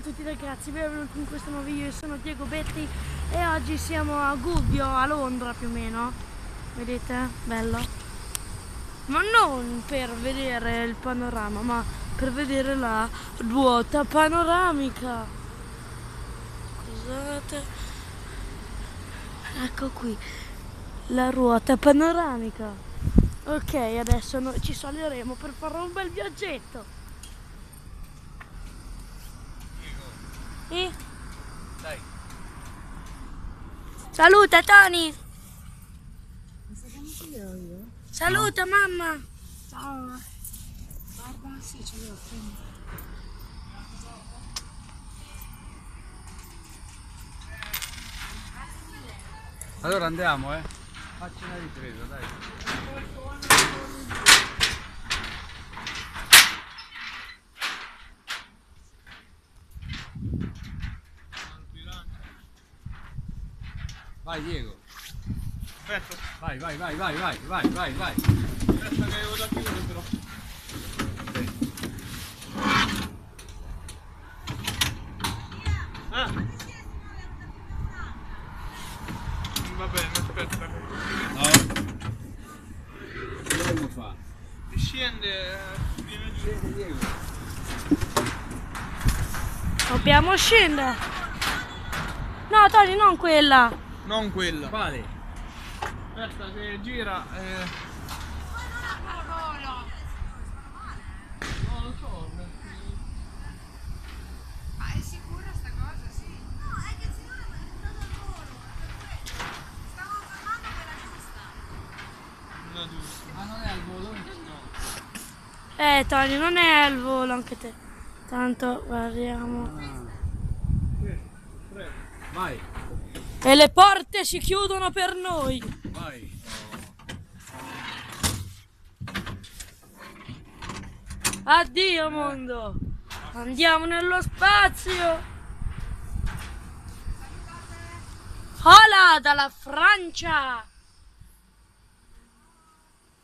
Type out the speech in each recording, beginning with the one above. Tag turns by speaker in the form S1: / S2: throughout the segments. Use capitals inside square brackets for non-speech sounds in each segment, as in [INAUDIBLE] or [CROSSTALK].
S1: a tutti ragazzi, benvenuti in questo nuovo video, io sono Diego Betti e oggi siamo a Gubbio, a Londra più o meno, vedete? Bello. Ma non per vedere il panorama, ma per vedere la ruota panoramica. Scusate. Ecco qui, la ruota panoramica. Ok, adesso noi ci saliremo per fare un bel viaggetto. E?
S2: Dai.
S1: Saluta Tony! Saluta mamma!
S3: Ciao! Guarda, sì, ce l'ho.
S2: Allora andiamo, eh? Facci una ripresa, dai. Vai Diego.
S4: Aspetta,
S2: Vai, vai, vai, vai, vai, vai, vai, vai.
S4: aspetta che avevo da chiudere però. Ah. Va bene, aspetta.
S2: No. Che dobbiamo fare?
S4: Scende, eh, viene giù.
S2: Scende Diego.
S1: Dobbiamo scendere! No Tony, non quella!
S4: Non quella.
S2: Quale?
S4: Aspetta che gira. Eh. No, lo so.
S3: Ma è sicura sta cosa? Sì. No, è che se no è andato al volo. Stavo fermando quella giusta.
S4: Non.
S2: Ah, non è al volo?
S1: Eh Tony, non è al volo anche te. Tanto guardiamo.
S4: Prego.
S2: Vai,
S1: E le porte si chiudono per noi!
S2: vai.
S1: Addio mondo! Andiamo nello spazio! Hola dalla Francia!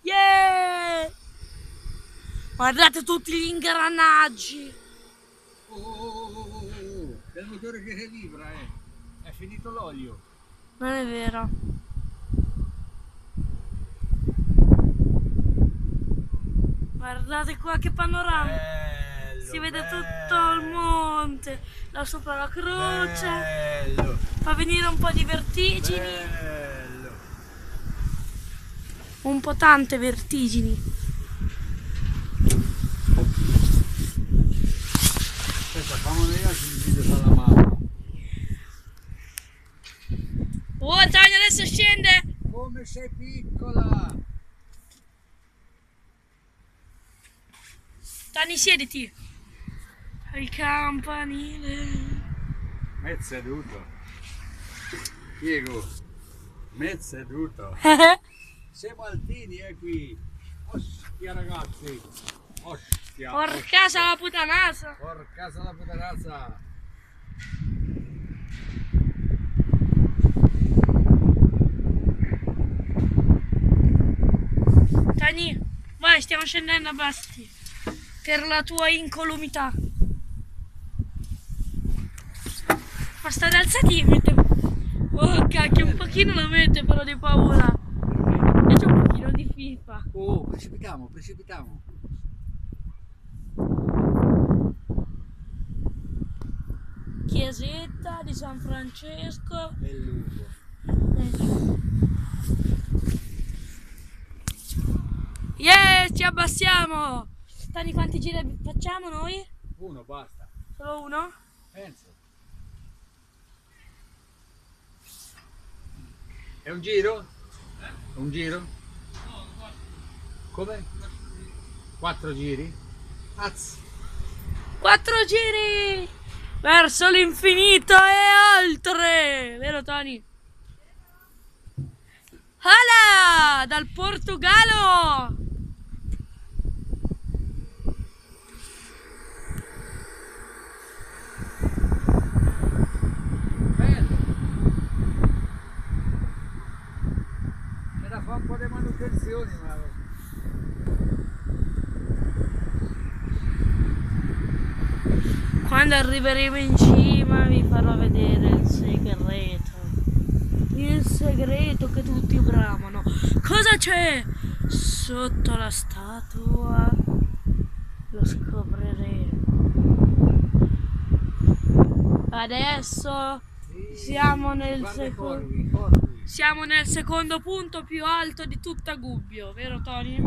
S1: Yeah! Guardate tutti gli ingranaggi!
S2: Oh, oh, oh, oh, oh. È il motore che vibra, eh. È finito l'olio.
S1: Non è vero. Guardate qua che panorama!
S2: Bello,
S1: Si vede
S2: bello,
S1: tutto il monte, là sopra la croce,
S2: Bello,
S1: fa venire un po' di vertigini,
S2: bello.
S1: un po' tante vertigini.
S2: Aspetta, fammi vedere video dalla mano.
S1: Oh, Tania adesso scende!
S2: Come sei piccola!
S1: Tani, siediti! Il campanile.
S2: Mezzo seduto. Diego, mezzo seduto. [LAUGHS] Siamo altini, eh qui. Ostia ragazzi. Ostia.
S1: Porca la putanazza!
S2: Porca la putanazza.
S1: Tani, vai, stiamo scendendo a Basti. Per la tua incolumità. Ma state alzati e mette... Oh cacchio, un pochino lo mette però di paura. E c'è un pochino di FIFA.
S2: Oh, precipitiamo, precipitiamo.
S1: Chiesetta di San Francesco.
S2: E lungo.
S1: Yeah, ci abbassiamo! Tani, quanti giri facciamo noi?
S2: Uno, basta.
S1: Solo uno?
S2: Penso. È un giro? È un giro? Come? Quattro giri? Az.
S1: Quattro giri! Verso l'infinito e oltre! Vero Tony? Hola! Dal Portogallo!
S2: Bello. C'è da fare un po' di manutenzioni, ma...
S1: Quanti Quando arriveremo in cima vi farò vedere il segreto. Il segreto che tutti bramano. Cosa c'è sotto la statua? Lo scopriremo. Adesso siamo nel secondo. Siamo nel secondo punto più alto di tutta Gubbio, vero Tony?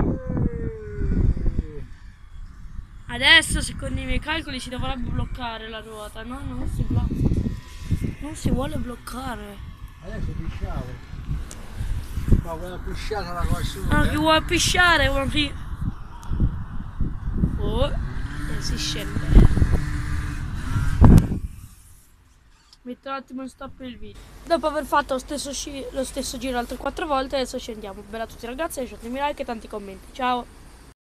S1: Adesso, secondo i miei calcoli, si dovrebbe bloccare la ruota. No, non si blocca. Non si vuole bloccare.
S2: Adesso pisciavo. Ma quella pisciata da qualcuno.
S1: Ah,
S2: eh?
S1: chi vuole pisciare? Uno si... Oh, e si scende. Metto un attimo in stop il video. Dopo aver fatto lo stesso, lo stesso giro altre quattro volte, adesso scendiamo. Bella a tutti ragazzi, lasciatemi like e tanti commenti. Ciao!